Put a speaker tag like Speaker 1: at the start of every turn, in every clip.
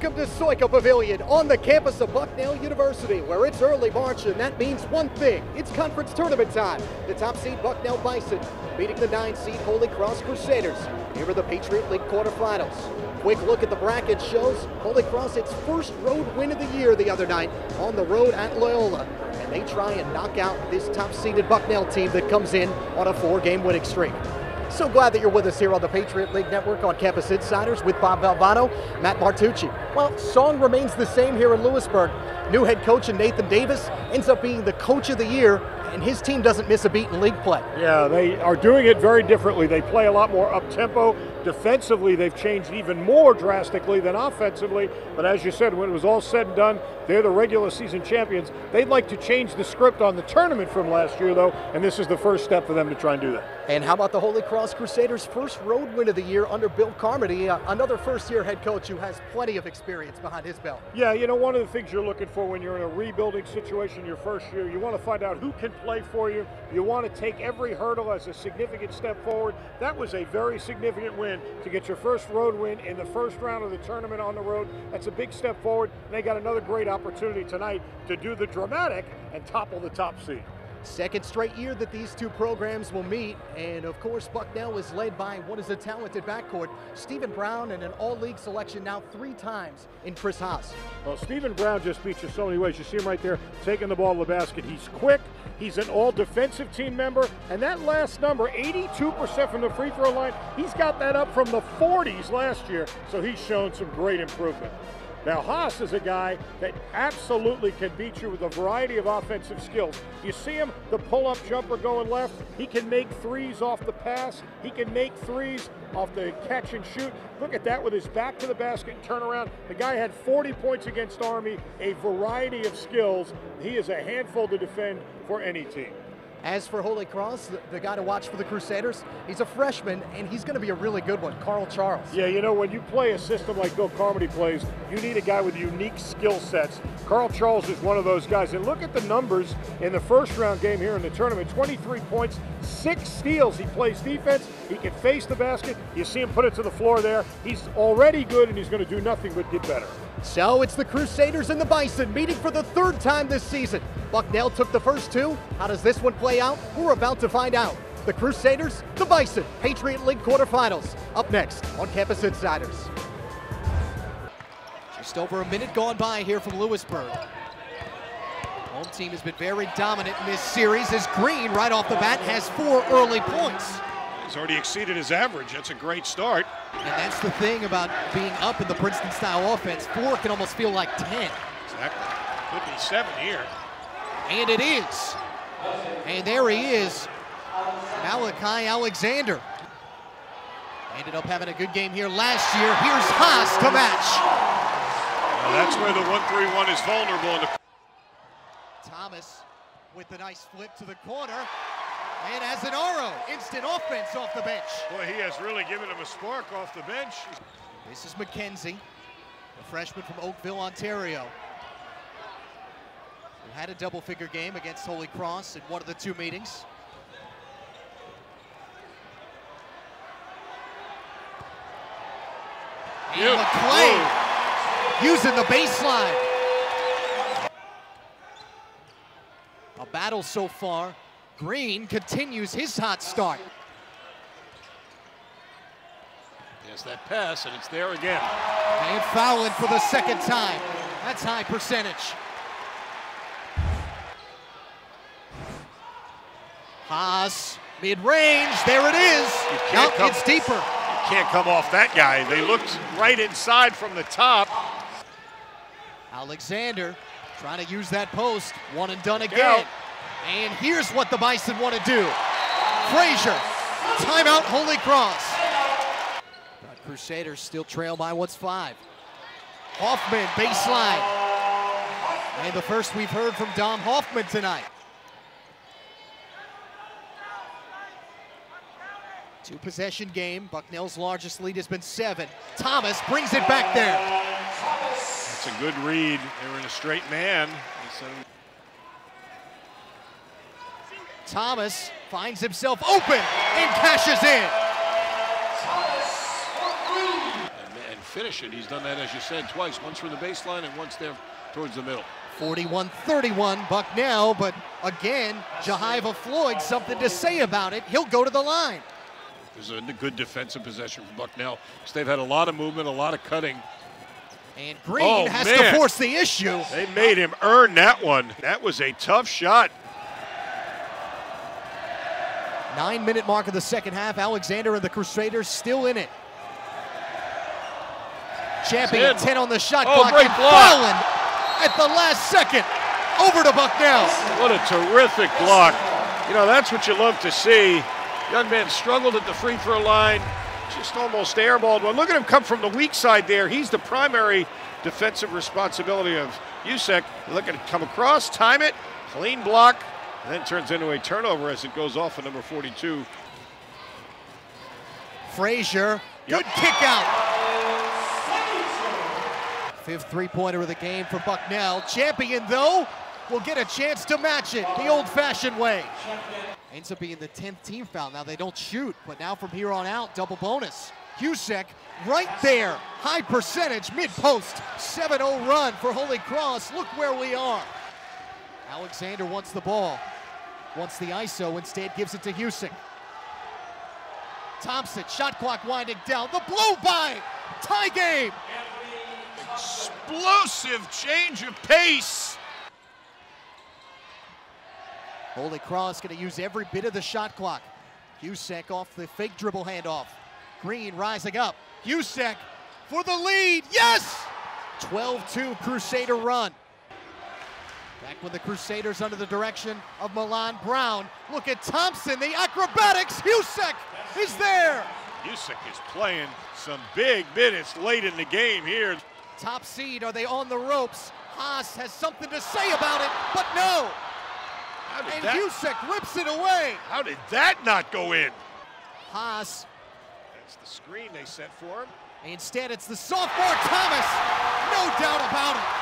Speaker 1: Welcome to Sojka Pavilion on the campus of Bucknell University, where it's early March, and that means one thing. It's conference tournament time. The top seed Bucknell Bison beating the nine seed Holy Cross Crusaders. Here are the Patriot League quarterfinals. Quick look at the bracket shows Holy Cross its first road win of the year the other night on the road at Loyola. And they try and knock out this top seeded Bucknell team that comes in on a four game winning streak. So glad that you're with us here on the Patriot League Network on Campus Insiders with Bob Valvano, Matt Martucci. Well, song remains the same here in Lewisburg. New head coach Nathan Davis ends up being the coach of the year, and his team doesn't miss a beat in league play.
Speaker 2: Yeah, they are doing it very differently. They play a lot more up tempo. Defensively, they've changed even more drastically than offensively. But as you said, when it was all said and done, they're the regular season champions. They'd like to change the script on the tournament from last year, though, and this is the first step for them to try and do that.
Speaker 1: And how about the Holy Cross Crusaders' first road win of the year under Bill Carmody, uh, another first year head coach who has plenty of experience behind his belt?
Speaker 2: Yeah, you know, one of the things you're looking for when you're in a rebuilding situation your first year, you want to find out who can play for you. You want to take every hurdle as a significant step forward. That was a very significant win to get your first road win in the first round of the tournament on the road. That's a big step forward. And they got another great opportunity tonight to do the dramatic and topple the top seed.
Speaker 1: Second straight year that these two programs will meet, and of course, Bucknell is led by what is a talented backcourt. Stephen Brown and an all league selection now three times in Chris Hass.
Speaker 2: Well, Stephen Brown just beats you so many ways. You see him right there taking the ball to the basket. He's quick, he's an all defensive team member, and that last number, 82% from the free throw line, he's got that up from the 40s last year, so he's shown some great improvement. Now, Hass is a guy that absolutely can beat you with a variety of offensive skills. You see him, the pull up jumper going left. He can make threes off the pass, he can make threes off the catch and shoot. Look at that with his back to the basket and turn around. The guy had 40 points against Army, a variety of skills. He is a handful to defend for any team.
Speaker 1: As for Holy Cross, the, guy to watch for the Crusaders, he's a freshman and he's going to be a really good one, Karl Charles.
Speaker 2: Yeah, you know, when you play a system like Bill Carmody plays, you need a guy with unique skill sets. Karl Charles is one of those guys. And look at the numbers in the first round game here in the tournament 23 points, six steals. He plays defense, he can face the basket. You see him put it to the floor there. He's already good and he's going to do nothing but get better.
Speaker 1: So it's the Crusaders and the Bison meeting for the third time this season. Bucknell took the first two. How does this one play out? We're about to find out. The Crusaders, the Bison, Patriot League quarterfinals. Up next on Campus Insiders. Just over a minute gone by here from Lewisburg. Home team has been very dominant in this series as Green, right off the bat, has four early points.
Speaker 3: He's already exceeded his average. That's a great start.
Speaker 1: And that's the thing about being up in the Princeton style offense. Four can almost feel like 10.
Speaker 3: Exactly. Could be seven here.
Speaker 1: And it is. And there he is, Malachi Alexander. Ended up having a good game here last year. Here's Hass to match.
Speaker 3: Well, that's where the 1-3-1 is vulnerable.
Speaker 1: Thomas with the nice flip to the corner. And Azanaro, instant offense off the bench.
Speaker 3: Boy, he has really given him a spark off the bench.
Speaker 1: This is McKenzie, a freshman from Oakville, Ontario. Who had a double figure game against Holy Cross in one of the two meetings. And McClay using the baseline. A battle so far. Green continues his hot start.
Speaker 3: Yes, that pass, and it's there again.
Speaker 1: And fouling for the second time. That's high percentage. Hass, mid-range, there it is. Nope, come, it's deeper.
Speaker 3: You can't come off that guy. They looked right inside from the top.
Speaker 1: Alexander trying to use that post. One and done again. And here's what the Bison want to do. Frazier, timeout Holy Cross. But Crusaders still trail by what's five. Hoffman, baseline. And the first we've heard from Dom Hoffman tonight. Two possession game. Bucknell's largest lead has been seven. Thomas brings it back there.
Speaker 3: That's a good read. They were in a straight man.
Speaker 1: Thomas finds himself open and cashes in.
Speaker 3: And
Speaker 4: finish it. He's done that, as you said, twice. Once from the baseline and once there towards the middle.
Speaker 1: 41-31 Bucknell, but again, Jehyve Floyd, something to say about it. He'll go to the line.
Speaker 4: There's a good defensive possession for Bucknell. So they've had a lot of movement, a lot of cutting.
Speaker 1: And Green
Speaker 2: Oh,
Speaker 1: has
Speaker 2: man.
Speaker 1: to force the issue.
Speaker 2: They made him earn that one. That was a tough shot.
Speaker 1: Nine minute mark of the second half. Alexander and the Crusaders still in it. Champion
Speaker 4: It's
Speaker 1: 10 on the shot
Speaker 4: Oh,
Speaker 1: clock.
Speaker 4: great block.
Speaker 1: At the last second. Over to Bucknell.
Speaker 2: What a terrific block. You know, that's what you love to see. Young man struggled at the free throw line, just almost airballed one. Look at him come from the weak side there. He's the primary defensive responsibility of Husek. Look at it come across, time it, clean block, and then turns into a turnover as it goes off of number 42.
Speaker 1: Frazier.
Speaker 2: Yep.
Speaker 1: Good kick out. Fifth three pointer of the game for Bucknell. Champion, though, will get a chance to match it the old fashioned way. Ends up being the 10th team foul. Now they don't shoot, but now from here on out, double bonus. Husek right there. High percentage, mid post. 7 0 run for Holy Cross. Look where we are. Alexander wants the ball. Wants the ISO, instead gives it to Husek. Thompson, shot clock winding down. The blow by. Tie game.
Speaker 2: Explosive change of pace.
Speaker 1: Holy Cross going to use every bit of the shot clock. Husek off the fake dribble handoff. Green rising up. Husek for the lead. Yes! 12-2 Crusader run. Back when the Crusaders under the direction of Milan Brown. Look at Thompson, the acrobatics. Husek is there.
Speaker 2: Husek is playing some big minutes late in the game here.
Speaker 1: Top seed, are they on the ropes? Hass has something to say about it, but no. And
Speaker 2: that,
Speaker 1: Husek rips it away.
Speaker 2: how did that not go in?
Speaker 1: Hass
Speaker 2: That's the screen they set for him.
Speaker 1: Instead, it's the sophomore Thomas. No doubt about it.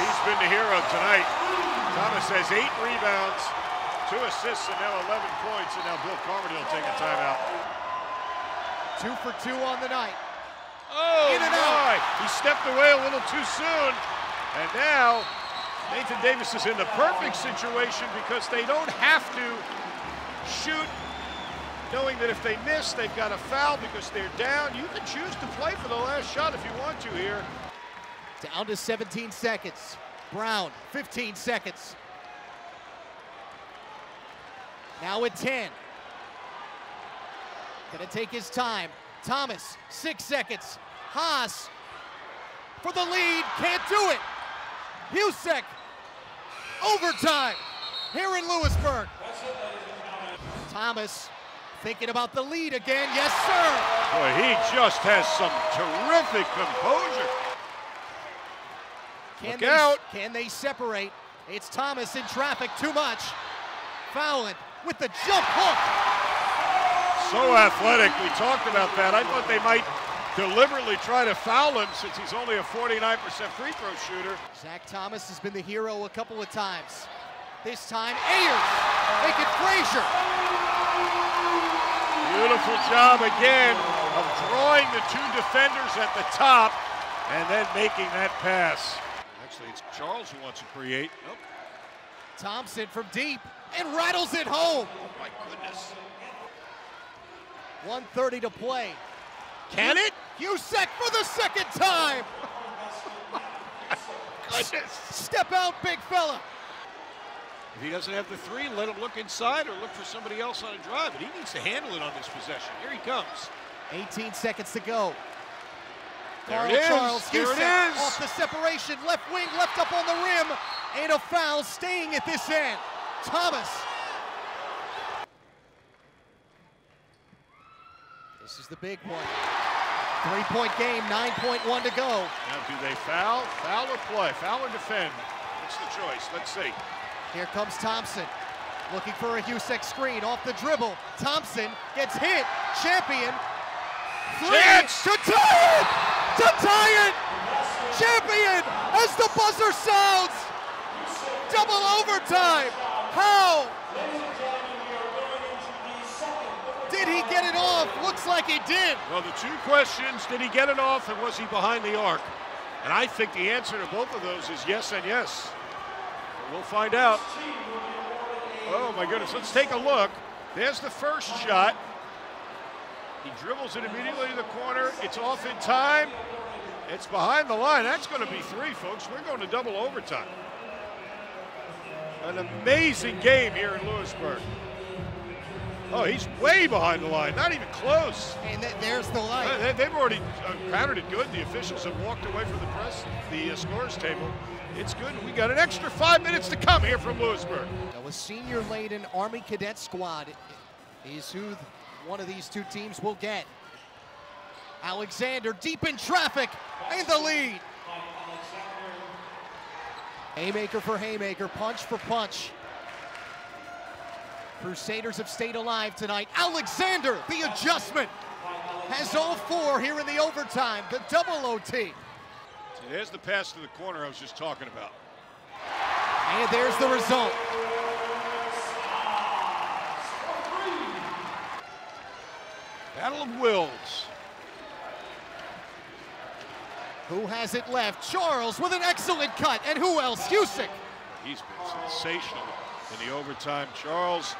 Speaker 2: He's been the hero tonight. Thomas has eight rebounds, two assists, and now 11 points. And now Bill Carmody will take a timeout.
Speaker 1: Two for two on the night.
Speaker 2: Oh,
Speaker 1: In and out.
Speaker 2: He stepped away a little too soon. And now Nathan Davis is in the perfect situation because they don't have to shoot knowing that if they miss, they've got a foul because they're down. You can choose to play for the last shot if you want to here.
Speaker 1: Down to 17 seconds. Brown, 15 seconds. Now at 10. Gonna take his time. Thomas, six seconds. Hass for the lead, can't do it. Husek, overtime here in Lewisburg. Thomas thinking about the lead again. Yes, sir.
Speaker 2: Boy, he just has some terrific composure.
Speaker 1: Can
Speaker 2: Look
Speaker 1: they,
Speaker 2: out.
Speaker 1: Can they separate? It's Thomas in traffic too much. Fallon with the jump hook.
Speaker 2: So athletic. We talked about that. I thought they might deliberately try to foul him since he's only a 49% free throw shooter.
Speaker 1: Zach Thomas has been the hero a couple of times. This time, Ayers making Frazier.
Speaker 2: Beautiful job again of drawing the two defenders at the top and then making that pass. Actually, it's Charles who wants to create. Nope.
Speaker 1: Thompson from deep and rattles it home.
Speaker 2: Oh my goodness.
Speaker 1: 130 to play.
Speaker 2: Can it?
Speaker 1: Husek for the second time.
Speaker 2: Goodness.
Speaker 1: Step out, big fella.
Speaker 4: If he doesn't have the three, let him look inside or look for somebody else on a drive. But he needs to handle it on this possession. Here he comes.
Speaker 1: 18 seconds to go.
Speaker 2: There
Speaker 1: Karl
Speaker 2: it is.
Speaker 1: Charles
Speaker 2: There it
Speaker 1: Husek
Speaker 2: is.
Speaker 1: off the separation, left wing, left up on the rim, and a foul staying at this end. Thomas. This is the big one. Three-point game, 9.1 to go.
Speaker 2: Now, do they foul? Foul or play? Foul or defend? What's the choice? Let's see.
Speaker 1: Here comes Thompson. Looking for a Husek screen off the dribble. Thompson gets hit. Champion. Three
Speaker 2: Chance!
Speaker 1: to tie it! To tie it! Champion as the buzzer sounds! Double overtime! How? Did he get it off? Looks like he did.
Speaker 2: Well, the two questions did he get it off and was he behind the arc? And I think the answer to both of those is yes and yes. We'll find out. Oh, my goodness. Let's take a look. There's the first shot. He dribbles it immediately to the corner. It's off in time. It's behind the line. That's going to be three, folks. We're going to double overtime. An amazing game here in Lewisburg. Oh, he's way behind the line, not even close.
Speaker 1: And th- there's the line.
Speaker 2: Uh, They, have already uh, counted it good. The officials have walked away from the press, the uh, scores table. It's good. We got an extra five minutes to come here from Lewisburg.
Speaker 1: Now, a senior laden Army Cadet squad is who one of these two teams will get. Alexander deep in traffic and the lead. Haymaker for haymaker, punch for punch. Crusaders have stayed alive tonight. Alexander, the adjustment, has all four here in the overtime, the double OT.
Speaker 2: There's the pass to the corner I was just talking about.
Speaker 1: And there's the result.
Speaker 2: Battle of Wills.
Speaker 1: Who has it left? Charles with an excellent cut. And who else? Husek.
Speaker 2: He's been sensational in the overtime. Charles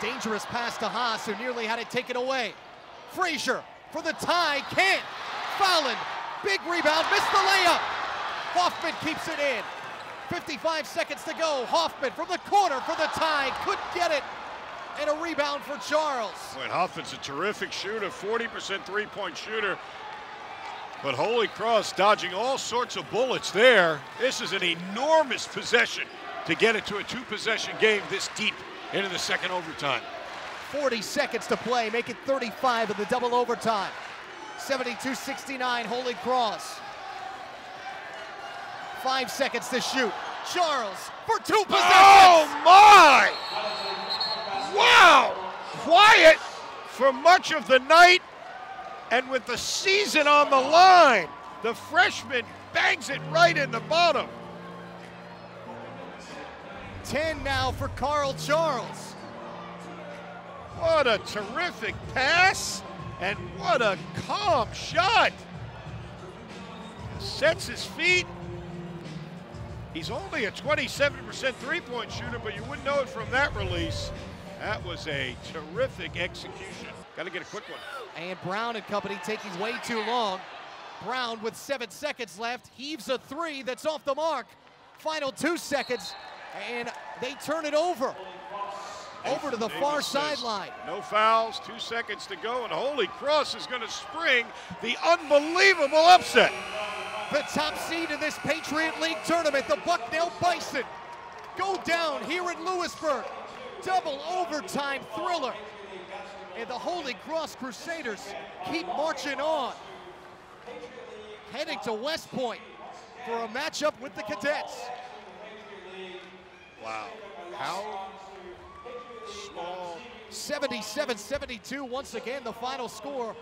Speaker 1: Dangerous pass to Hass, who nearly had it taken away. Frazier for the tie. Can't. Fallon. Big rebound. Missed the layup. Hoffman keeps it in. 55 seconds to go. Hoffman from the corner for the tie. Couldn't get it. And a rebound for Charles.
Speaker 2: Boy, Hoffman's a terrific shooter, 40% three-point shooter. But Holy Cross dodging all sorts of bullets there. This is an enormous possession to get it to a two-possession game this deep into the second overtime.
Speaker 1: 40 seconds to play, make it 35 in the double overtime. 72-69, Holy Cross. Five seconds to shoot. Charles for two possessions.
Speaker 2: Oh my! Wow! Quiet for much of the night, and with the season on the line, the freshman bangs it right in the bottom.
Speaker 1: 10 now for Karl Charles.
Speaker 2: What a terrific pass, and what a calm shot. Sets his feet. He's only a 27% three point shooter, but you wouldn't know it from that release. That was a terrific execution. Got to get a quick one.
Speaker 1: And Brown and company taking way too long. Brown with seven seconds left heaves a three that's off the mark. Final two seconds, and they turn it over. Over to the far
Speaker 2: Davis
Speaker 1: sideline.
Speaker 2: No fouls, two seconds to go, and Holy Cross is going to spring the unbelievable upset.
Speaker 1: The top seed in this Patriot League tournament, the Bucknell Bison, go down here in Lewisburg. Double overtime thriller. And the Holy Cross Crusaders keep marching on. Heading to West Point for a matchup with the Cadets.
Speaker 2: Wow. How small
Speaker 1: 77 72, once again, the final score.